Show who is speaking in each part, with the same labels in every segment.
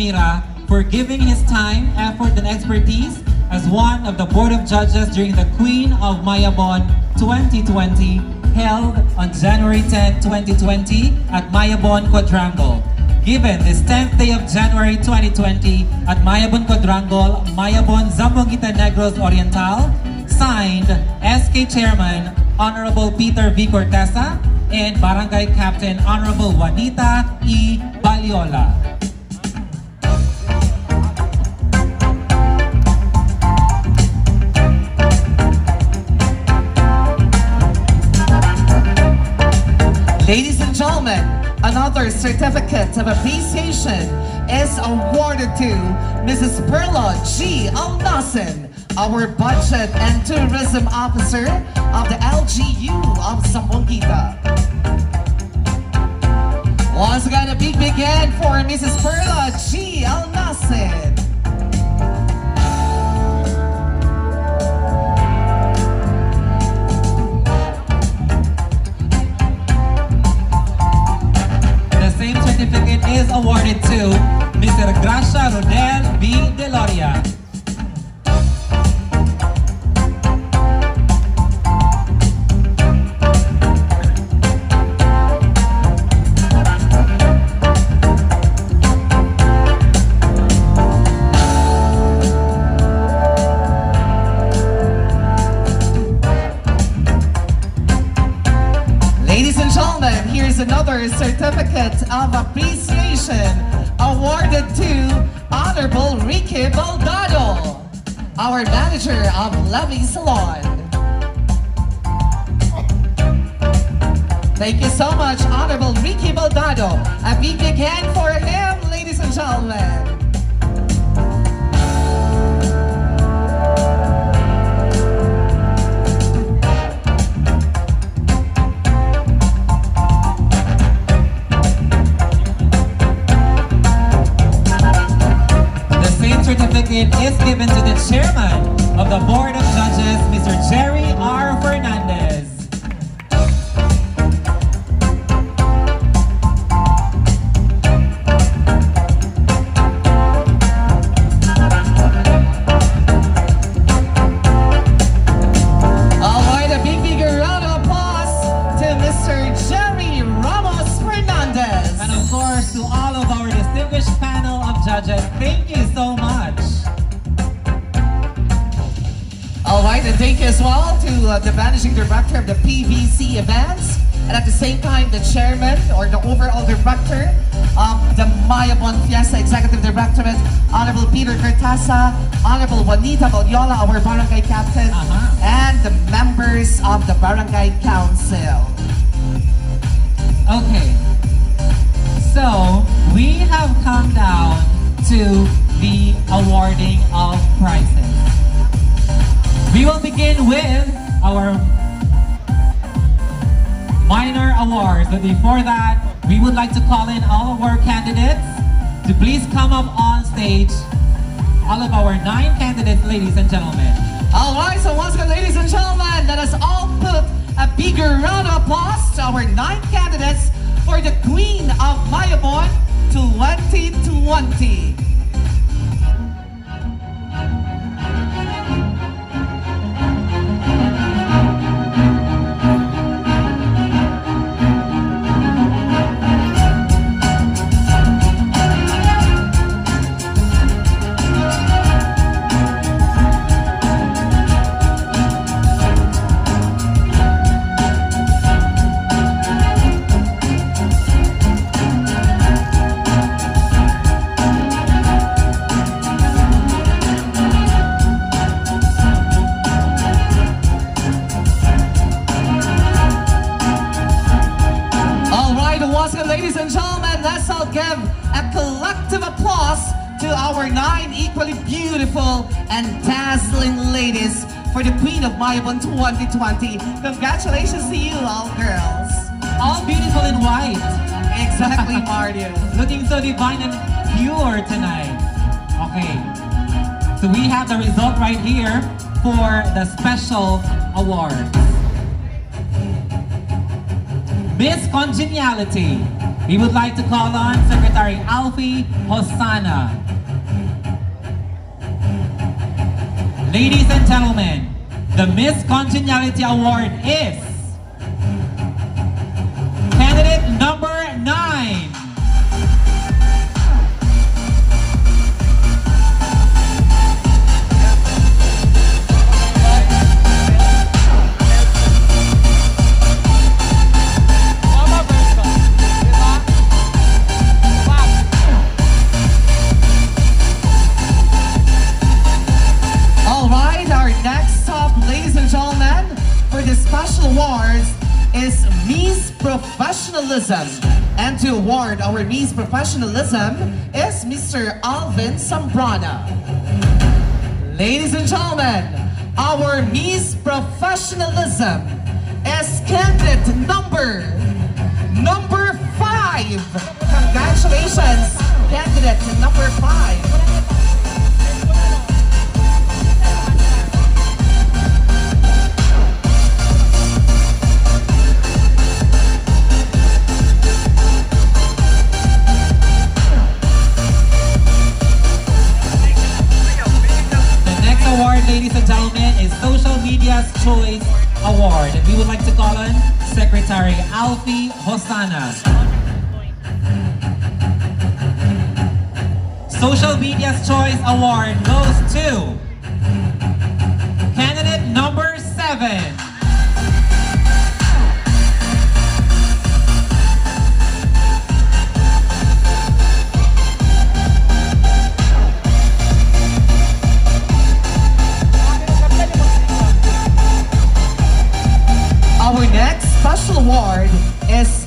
Speaker 1: Almira for giving his time, effort, and expertise as one of the Board of Judges during the Queen of Mayabon 2020 held on January 10, 2020 at Mayabon Quadrangle. Given this 10th day of January 2020 at Mayabon Quadrangle, Mayabon Zamboanguita Negros Oriental, signed SK Chairman Honorable Peter V. Cortesa and Barangay Captain Honorable Juanita E. Baliola.
Speaker 2: Ladies and gentlemen, another certificate of appreciation is awarded to Mrs. Perla G. Alnasen, our Budget and Tourism Officer of the LGU of Zamboanguita. Once again, a big, big hand for Mrs. Perla G.
Speaker 1: The certificate is awarded to Mr. Gracia Rodel
Speaker 2: Thank you so much, Honorable Ricky Baldado. A big, big hand for him, ladies and gentlemen.
Speaker 1: The same certificate is given to the chairman of the Board of Judges, Mr. Jerry
Speaker 2: managing director of the PVC events, and at the same time, the chairman or the overall director of the Mayabon Fiesta Executive Directorate, Honorable Peter Cortesa, Honorable Juanita Baliola, our barangay captain,
Speaker 1: Uh-huh.
Speaker 2: and the members of the barangay council.
Speaker 1: Okay. So, we have come down to the awarding of prizes. We will begin with our minor awards. But before that, we would like to call in all of our candidates to please come up on stage. All of our nine candidates, ladies and gentlemen.
Speaker 2: All right, so once again, ladies and gentlemen, let us all put a bigger round of applause to our nine candidates for the Queen of Mayabon 2020. To our nine equally beautiful and dazzling ladies for the Queen of Mayabon 2020. Congratulations to you, all girls.
Speaker 1: All beautiful in white.
Speaker 2: Exactly, Mario.
Speaker 1: Looking so divine and pure tonight. Okay. So we have the result right here for the special award. Miss Congeniality We would like to call on Secretary Alfie Hosana. Ladies and gentlemen, the Miss Congeniality Award is
Speaker 2: Professionalism is Mr. Alvin Sambrana. Ladies and gentlemen, our Miss Professionalism is candidate number number five. Congratulations, candidate number five.
Speaker 1: Social Media's Choice Award. We would like to call on Secretary Alfie Hosana. Social Media's Choice Award goes to candidate number seven.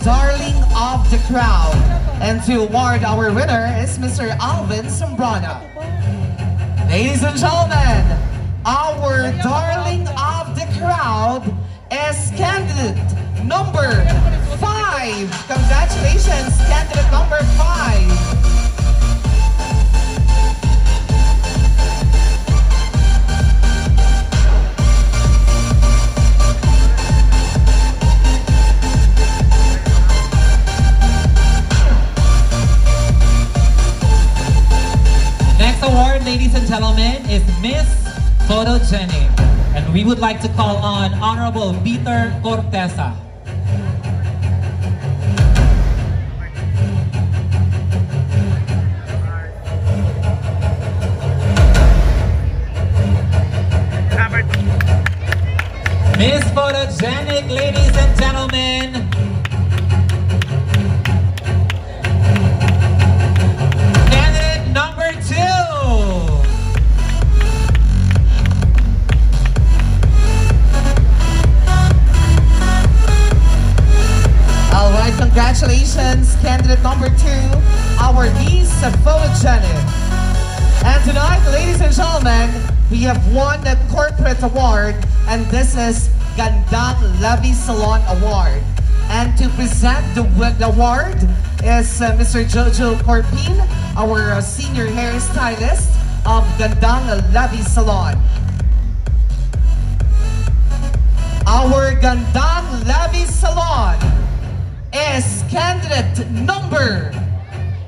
Speaker 2: Darling of the Crowd. And to award our winner is Mr. Alvin Sambrana. Ladies and gentlemen, our Darling of the Crowd is candidate number five. Congratulations, candidate number five.
Speaker 1: Photogenic. And we would like to call on Honorable Peter Cortesa. Miss Photogenic, ladies and
Speaker 2: we have won the corporate award, and this is Gandang Levy Salon Award. And to present the, award is uh, Mr. Jojo Corpin, our uh, senior hairstylist of Gandang Levy Salon. Our Gandang Levy Salon is candidate number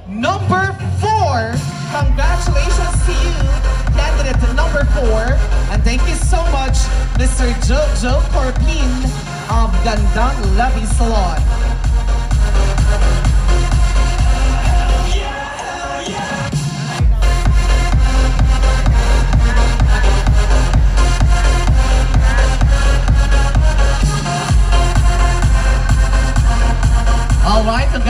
Speaker 2: number four. Congratulations to you, candidate number four. And thank you so much, Mr. Jojo Corpin of Gandang Levy Salon.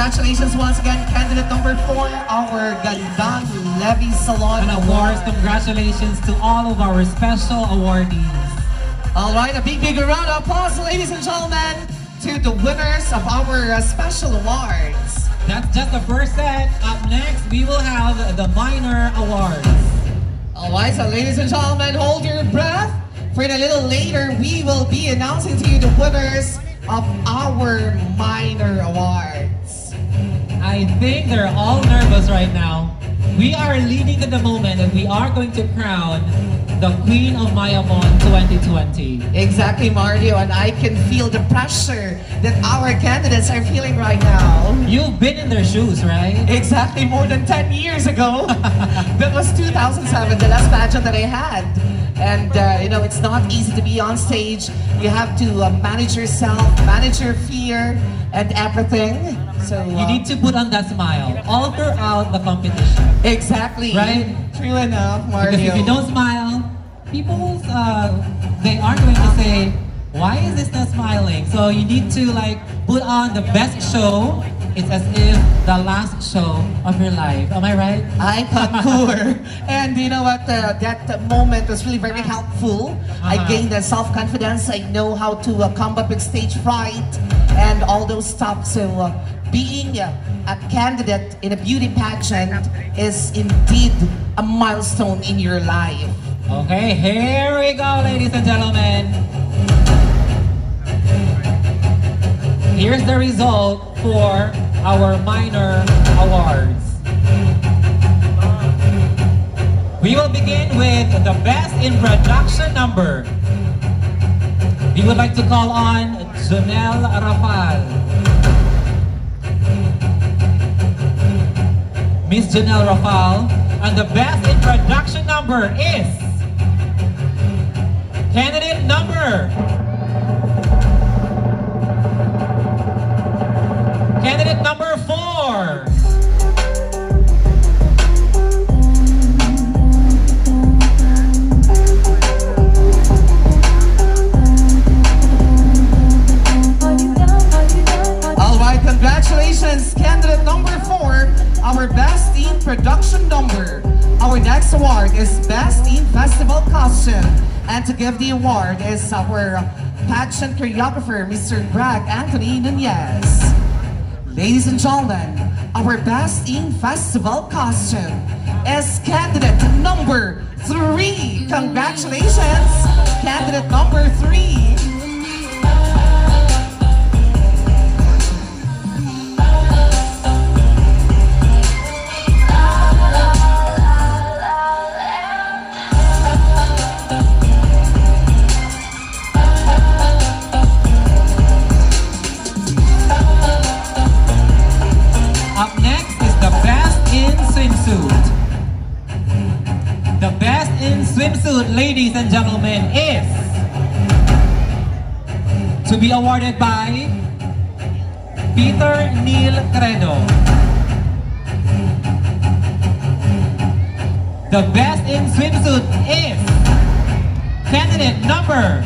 Speaker 2: Congratulations once again, candidate number four, our Gandang Levy Salon
Speaker 1: And awards, congratulations to all of our special awardees.
Speaker 2: All right, a big, big round of applause, ladies and gentlemen, to the winners of our special awards.
Speaker 1: That's just the first set. Up next, we will have the minor awards.
Speaker 2: All right, so ladies and gentlemen, hold your breath. For a little later, we will be announcing to you the winners of our minor awards.
Speaker 1: I think they're all nervous right now. we are leading to the moment that we are going to crown the Queen of Mayabon 2020.
Speaker 2: Exactly, Mario, and I can feel the pressure that our candidates are feeling right now.
Speaker 1: You've been in their shoes, right?
Speaker 2: Exactly, more than 10 years ago. that was 2007, the last pageant that I had. And, uh, you know, it's not easy to be on stage. You have to uh, manage yourself, manage your fear, and everything. So
Speaker 1: You need to put on that smile all throughout the competition.
Speaker 2: Exactly.
Speaker 1: Right?
Speaker 2: True enough, Mario.
Speaker 1: Because if you don't smile, people uh, they are going to say, "Why is this not smiling?" So you need to like put on the best show. It's as if the last show of your life. Am I right?
Speaker 2: I concour. and you know what? Uh, that moment was really very helpful. I
Speaker 1: Uh-huh.
Speaker 2: gained the self-confidence. I know how to uh, come up with stage fright and all those stuff. So uh, being a candidate in a beauty pageant is indeed a milestone in your life.
Speaker 1: Okay, here we go, ladies and gentlemen. Here's the result for our minor awards. We will begin with the best in production number. We would like to call on Janelle Rafal. Miss Janelle Rafal. And the best introduction number is candidate number candidate number four.
Speaker 2: Award is best in festival costume, and to give the award is our pageant choreographer, Mr. Greg Anthony Nunez. Ladies and gentlemen, our best in festival costume is candidate number three. Congratulations, candidate number three.
Speaker 1: The best in swimsuit is candidate number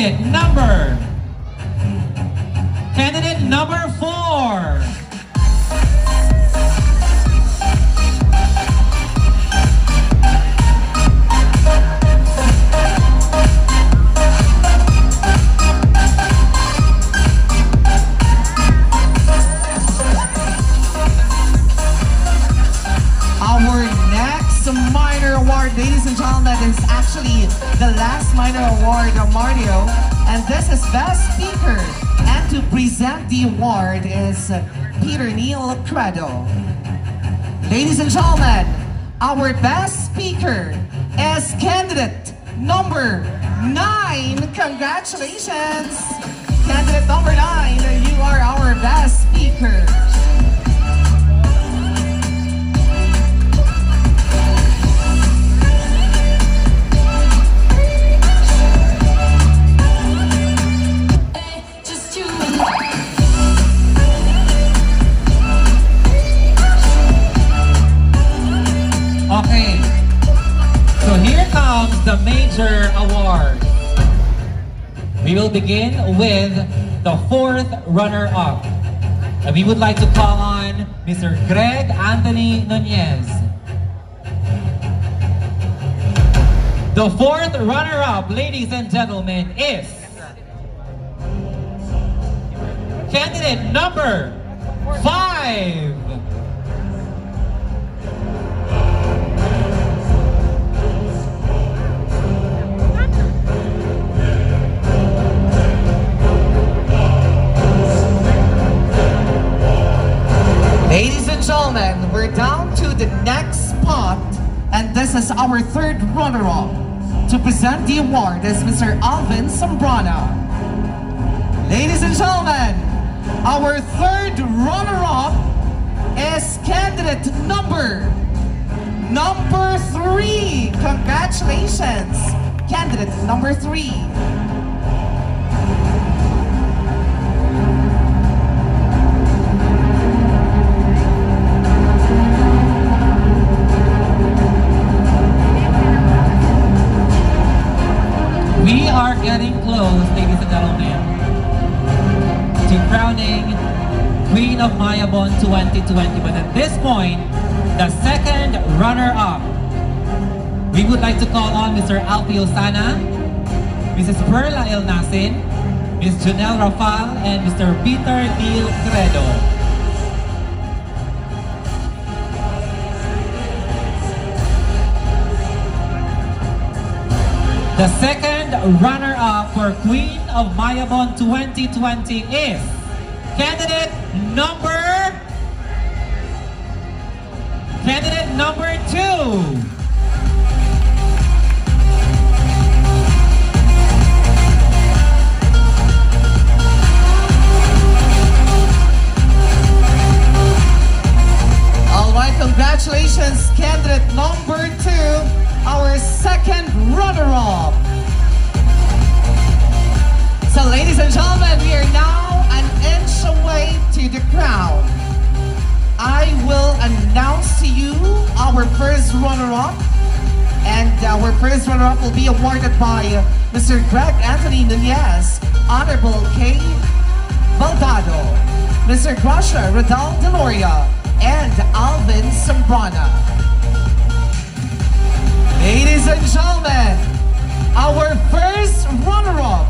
Speaker 1: candidate number
Speaker 2: Ladies and gentlemen, our best speaker as candidate number nine. Congratulations! Candidate number nine,
Speaker 1: begin with the fourth runner-up. And we would like to call on Mr. Greg Anthony Nunez. The fourth runner-up, ladies and gentlemen, is candidate number five.
Speaker 2: Gentlemen, we're down to the next spot, and this is our third runner-up. To present the award is Mr. Alvin Sambrana. Ladies and gentlemen, our third runner-up is candidate number number three. Congratulations, candidate number three.
Speaker 1: Are getting close, ladies and gentlemen, to crowning Queen of Mayabon 2020. But at this point, the second runner-up, we would like to call on Mr. Alfie Hosana, Mrs. Perla El Nasin, Ms. Janelle Rafal, and Mr. Peter Neil Credo. The second runner-up for Queen of Mayabon 2020 is candidate number candidate number two.
Speaker 2: All right, congratulations, candidate number two, our second runner-up. So, ladies and gentlemen, we are now an inch away to the crown. I will announce to you our first runner-up, and our first runner-up will be awarded by Mr. Greg Anthony Nunez, Honorable K. Baldado, Mr. Gracia Rodel Deloria, and Alvin Sambrana. Ladies and gentlemen, our first runner-up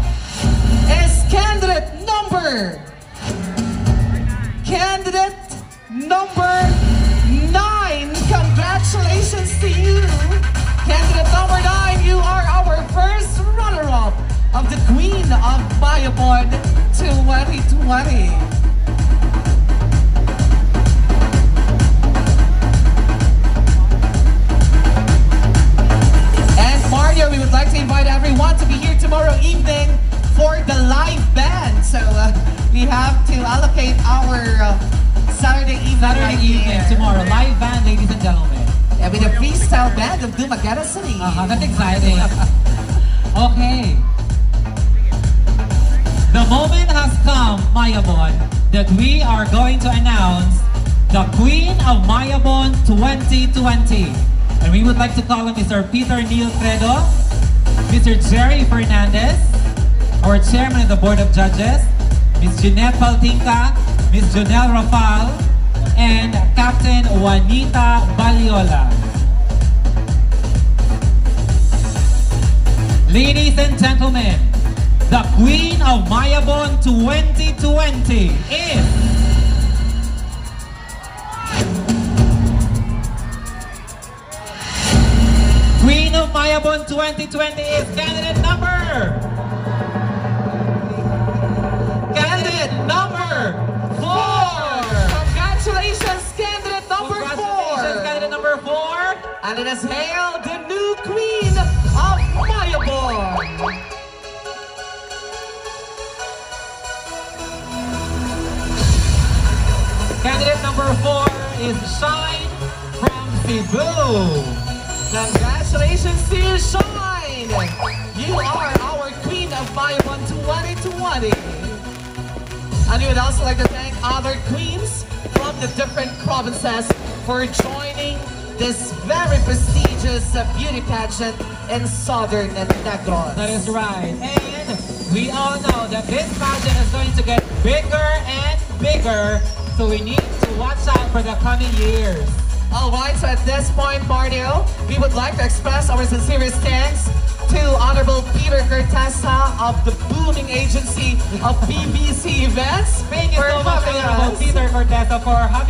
Speaker 2: number candidate number nine. Congratulations to you. Candidate number nine, you are our first runner-up of the Queen of Mayabon 2020. And Mario, we would like to invite everyone to be here tomorrow evening for the live band. So uh, we have to allocate our uh, Saturday evening.
Speaker 1: Saturday evening tomorrow, live band, ladies and gentlemen.
Speaker 2: Yeah, with a freestyle band of Dumaguete City.
Speaker 1: Uh-huh, that's exciting. okay. The moment has come, Mayabon, that we are going to announce the Queen of Mayabon 2020. And we would like to call on Mr. Peter Neil Credo, Mr. Jerry Fernandez, our chairman of the Board of Judges, Ms. Jeanette Paltinka, Ms. Jonelle Rafal, and Captain Juanita Baliola. Ladies and gentlemen, the Queen of Mayabon 2020 is Queen of Mayabon 2020 is candidate number number four.
Speaker 2: Congratulations, candidate number
Speaker 1: Congratulations,
Speaker 2: four.
Speaker 1: Congratulations, candidate number four.
Speaker 2: And let us hail the new queen of Mayabon.
Speaker 1: Candidate number four is Shine from Cebu.
Speaker 2: Congratulations to you, Shine! You are our queen of Mayabon 2020. And we would also like to thank other queens from the different provinces for joining this very prestigious beauty pageant in Southern Negros.
Speaker 1: That is right. And we all know that this pageant is going to get bigger and bigger. So we need to watch out for the coming years.
Speaker 2: Alright, so at this point, Mario, we would like to express our sincerest thanks to Honorable Peter Cortesa of the booming agency of PVC Events
Speaker 1: Thank you so much, Honorable. Peter Cortesa, for having